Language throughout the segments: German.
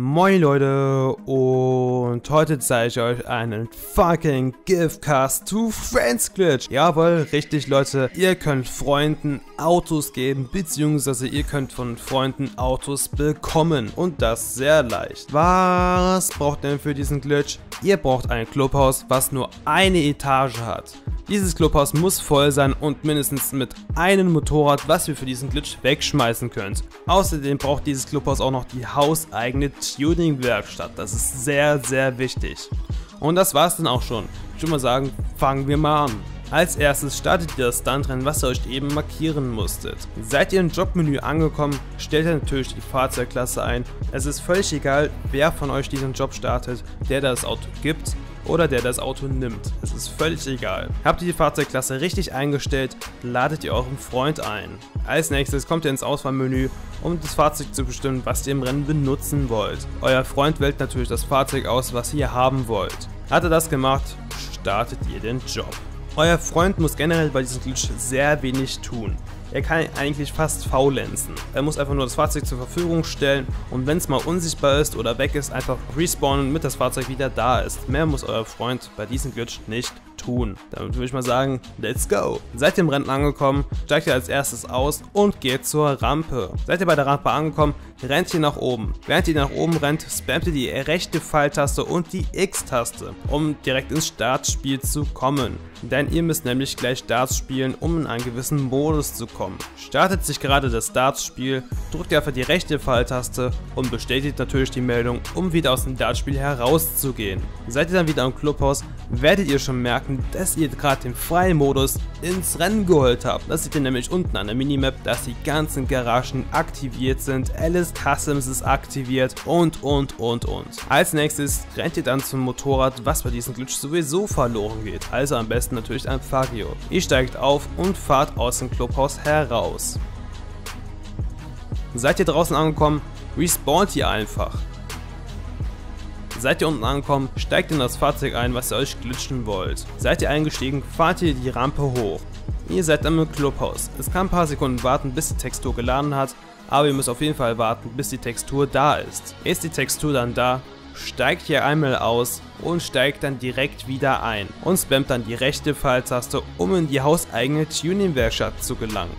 Moin Leute und heute zeige ich euch einen fucking Giftcast to Friends Glitch. Jawohl, richtig Leute, ihr könnt Freunden Autos geben, beziehungsweise ihr könnt von Freunden Autos bekommen und das sehr leicht. Was braucht ihr denn für diesen Glitch? Ihr braucht ein Clubhaus, was nur eine Etage hat. Dieses Clubhaus muss voll sein und mindestens mit einem Motorrad, was ihr für diesen Glitch wegschmeißen könnt. Außerdem braucht dieses Clubhaus auch noch die hauseigene Tuning-Werkstatt. Das ist sehr, sehr wichtig. Und das war's dann auch schon. Ich würde mal sagen, fangen wir mal an. Als erstes startet ihr das Stuntrennen, was ihr euch eben markieren musstet. Seid ihr im Jobmenü angekommen, stellt ihr natürlich die Fahrzeugklasse ein. Es ist völlig egal, wer von euch diesen Job startet, der das Auto gibt oder der das Auto nimmt. Es ist völlig egal. Habt ihr die Fahrzeugklasse richtig eingestellt, ladet ihr euren Freund ein. Als nächstes kommt ihr ins Auswahlmenü, um das Fahrzeug zu bestimmen, was ihr im Rennen benutzen wollt. Euer Freund wählt natürlich das Fahrzeug aus, was ihr haben wollt. Hat er das gemacht, startet ihr den Job. Euer Freund muss generell bei diesem Glitch sehr wenig tun. Er kann eigentlich fast faulenzen. Er muss einfach nur das Fahrzeug zur Verfügung stellen und wenn es mal unsichtbar ist oder weg ist, einfach respawnen, mit das Fahrzeug wieder da ist. Mehr muss euer Freund bei diesem Glitch nicht tun. Damit würde ich mal sagen, let's go. Seid ihr im Rennen angekommen, steigt ihr als erstes aus und geht zur Rampe. Seid ihr bei der Rampe angekommen, rennt ihr nach oben. Während ihr nach oben rennt, spammt ihr die rechte Pfeiltaste und die X-Taste, um direkt ins Startspiel zu kommen. Denn ihr müsst nämlich gleich Darts spielen, um in einen gewissen Modus zu kommen. Startet sich gerade das Darts-Spiel, drückt ihr einfach die rechte Pfeiltaste und bestätigt natürlich die Meldung, um wieder aus dem Darts-Spiel herauszugehen. Seid ihr dann wieder im Clubhaus, werdet ihr schon merken, dass ihr gerade den freien Modus ins Rennen geholt habt. Das seht ihr nämlich unten an der Minimap, dass die ganzen Garagen aktiviert sind, Alice Customs ist aktiviert und und und und. Als nächstes rennt ihr dann zum Motorrad, was bei diesem Glitch sowieso verloren geht. Also am besten natürlich ein Fagio. Ihr steigt auf und fahrt aus dem Clubhaus heraus. Seid ihr draußen angekommen, respawnt ihr einfach. Seid ihr unten angekommen, steigt in das Fahrzeug ein, was ihr euch glitschen wollt. Seid ihr eingestiegen, fahrt ihr die Rampe hoch. Ihr seid im Clubhaus. Es kann ein paar Sekunden warten, bis die Textur geladen hat, aber ihr müsst auf jeden Fall warten, bis die Textur da ist. Ist die Textur dann da, steigt hier einmal aus und steigt dann direkt wieder ein und spammt dann die rechte Pfeiltaste, um in die hauseigene Tuning-Werkstatt zu gelangen.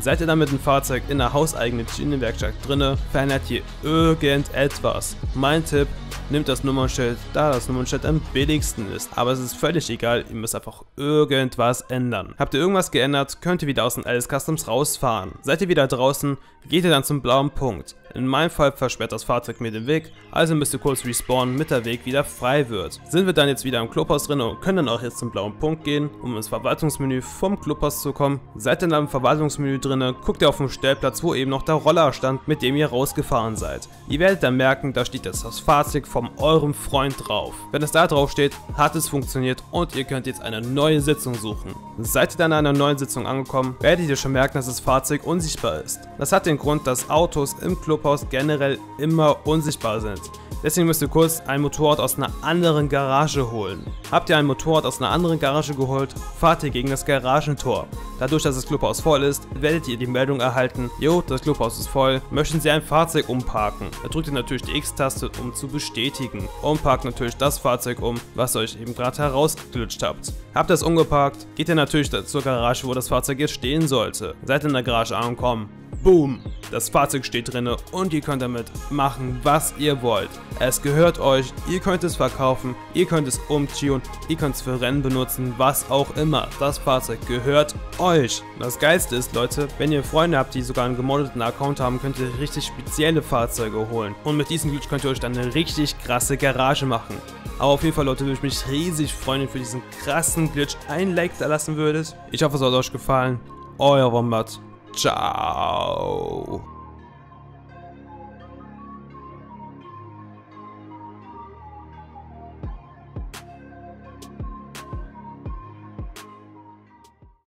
Seid ihr dann mit dem Fahrzeug in der hauseigenen Tuning-Werkstatt drinne, verändert ihr irgendetwas. Mein Tipp, nimmt das Nummernschild, da das Nummernschild am billigsten ist. Aber es ist völlig egal, ihr müsst einfach irgendwas ändern. Habt ihr irgendwas geändert, könnt ihr wieder aus den Alice Customs rausfahren. Seid ihr wieder draußen, geht ihr dann zum blauen Punkt. In meinem Fall versperrt das Fahrzeug mir den Weg, also müsst ihr kurz respawnen, mit der Weg wieder frei wird. Sind wir dann jetzt wieder im Clubhaus drin und können dann auch jetzt zum blauen Punkt gehen, um ins Verwaltungsmenü vom Clubhaus zu kommen. Seid ihr dann im Verwaltungsmenü drin, guckt ihr auf dem Stellplatz, wo eben noch der Roller stand, mit dem ihr rausgefahren seid. Ihr werdet dann merken, da steht jetzt das Fahrzeug von eurem Freund drauf. Wenn es da drauf steht, hat es funktioniert und ihr könnt jetzt eine neue Sitzung suchen. Seid ihr dann in einer neuen Sitzung angekommen, werdet ihr schon merken, dass das Fahrzeug unsichtbar ist. Das hat den Grund, dass Autos im Clubhaus generell immer unsichtbar sind. Deswegen müsst ihr kurz ein Motorrad aus einer anderen Garage holen. Habt ihr ein Motorrad aus einer anderen Garage geholt, fahrt ihr gegen das Garagentor. Dadurch, dass das Clubhaus voll ist, werdet ihr die Meldung erhalten, Jo, das Clubhaus ist voll, möchten Sie ein Fahrzeug umparken. Da drückt ihr natürlich die X-Taste, um zu bestätigen. Und parkt natürlich das Fahrzeug um, was ihr euch eben gerade herausgelutscht habt. Habt ihr es umgeparkt, geht ihr natürlich zur Garage, wo das Fahrzeug jetzt stehen sollte. Seid in der Garage angekommen, Boom! Das Fahrzeug steht drinne und ihr könnt damit machen, was ihr wollt. Es gehört euch, ihr könnt es verkaufen, ihr könnt es umtunen, ihr könnt es für Rennen benutzen, was auch immer. Das Fahrzeug gehört euch. Das geilste ist, Leute, wenn ihr Freunde habt, die sogar einen gemoddeten Account haben, könnt ihr richtig spezielle Fahrzeuge holen. Und mit diesem Glitch könnt ihr euch dann eine richtig krasse Garage machen. Aber auf jeden Fall, Leute, würde ich mich riesig freuen, wenn ihr für diesen krassen Glitch ein Like da lassen würdet. Ich hoffe, es hat euch gefallen. Euer Wombat. 找.